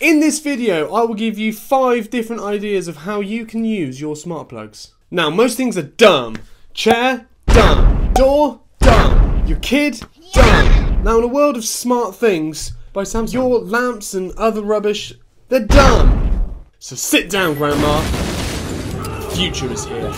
In this video, I will give you five different ideas of how you can use your smart plugs. Now, most things are dumb. Chair, dumb. Door, dumb. Your kid, dumb. Now, in a world of smart things, by Sam's, your lamps and other rubbish, they're dumb. So sit down, Grandma. The future is here.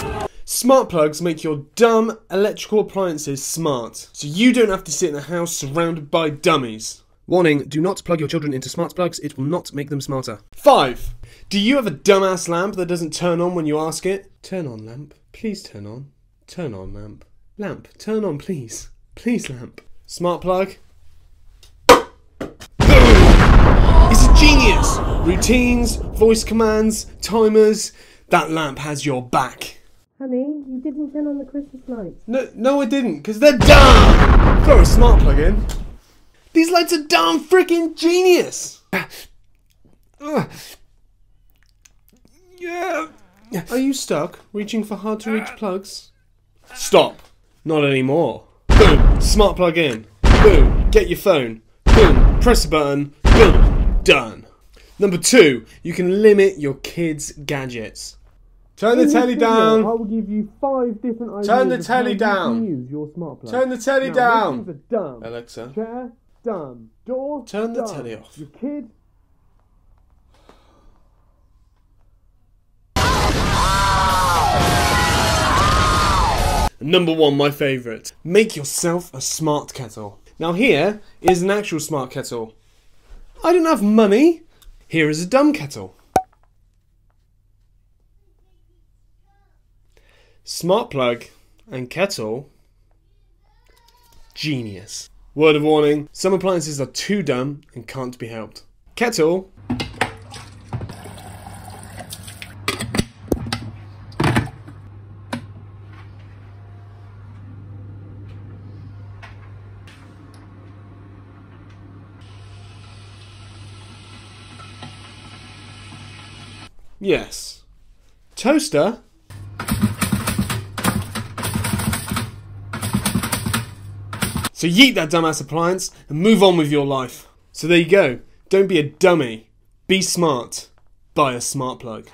Smart plugs make your dumb electrical appliances smart, so you don't have to sit in a house surrounded by dummies. Warning, do not plug your children into smart plugs, it will not make them smarter. 5. Do you have a dumbass lamp that doesn't turn on when you ask it? Turn on, lamp. Please turn on. Turn on, lamp. Lamp, turn on, please. Please, lamp. Smart plug. Boom! It's a genius! Routines, voice commands, timers. That lamp has your back. Honey, you didn't turn on the Christmas lights. No, no, I didn't, because they're dumb! Throw a smart plug in. These lights are dumb freaking genius! Yeah. Are you stuck, reaching for hard to reach plugs? Stop. Not anymore. Boom. Smart plug in. Boom. Get your phone. Boom. Press a button. Boom. Done. Number two, you can limit your kids' gadgets. Turn the telly down. I will give you five different ideas. Turn the telly down. use your smart plug. Turn the telly down. Alexa. Chair, dumb. Door, Turn the telly off. Your kid, Number one, my favourite. Make yourself a smart kettle. Now here is an actual smart kettle. I don't have money. Here is a dumb kettle. Smart plug and kettle. Genius. Word of warning, some appliances are too dumb and can't be helped. Kettle. Yes. Toaster. So yeet that dumbass appliance and move on with your life. So there you go. Don't be a dummy. Be smart. Buy a smart plug.